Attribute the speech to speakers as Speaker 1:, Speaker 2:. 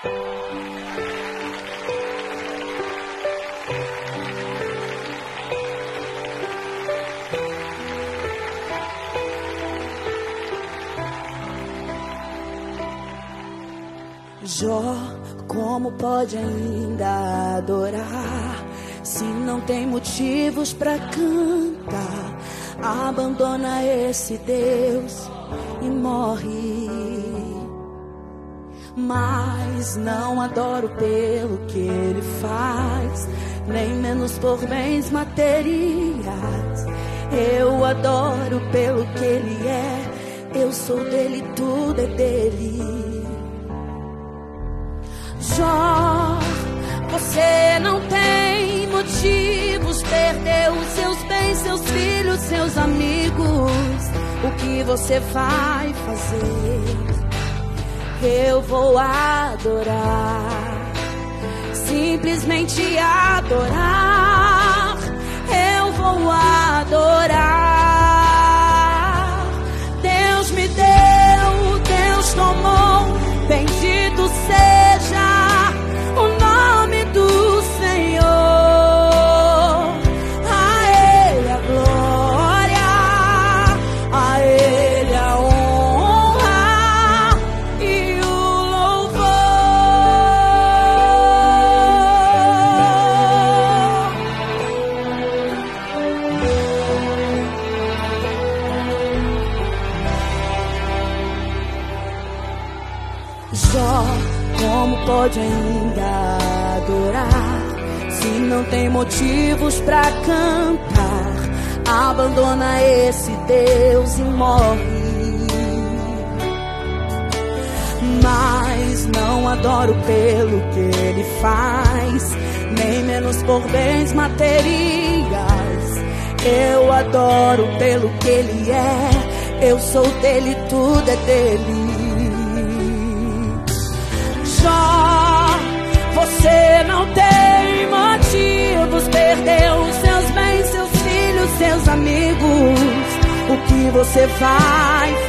Speaker 1: Jó, como pode ainda adorar se não tem motivos para cantar? Abandona esse Deus e morre. Mas não adoro pelo que ele faz, nem menos por bens materiais. Eu adoro pelo que ele é, eu sou dele, tudo é dele. Jó, você não tem motivos, perdeu seus bens, seus filhos, seus amigos. O que você vai fazer? Eu vou adorar, simplesmente adorar. Pode ainda adorar se não tem motivos para cantar? Abandona esse Deus e morre. Mas não adoro pelo que ele faz, nem menos por bens materiais. Eu adoro pelo que ele é, eu sou dele, tudo é dele. Você não tem motivos, perdeu seus bens, seus filhos, seus amigos. O que você vai fazer?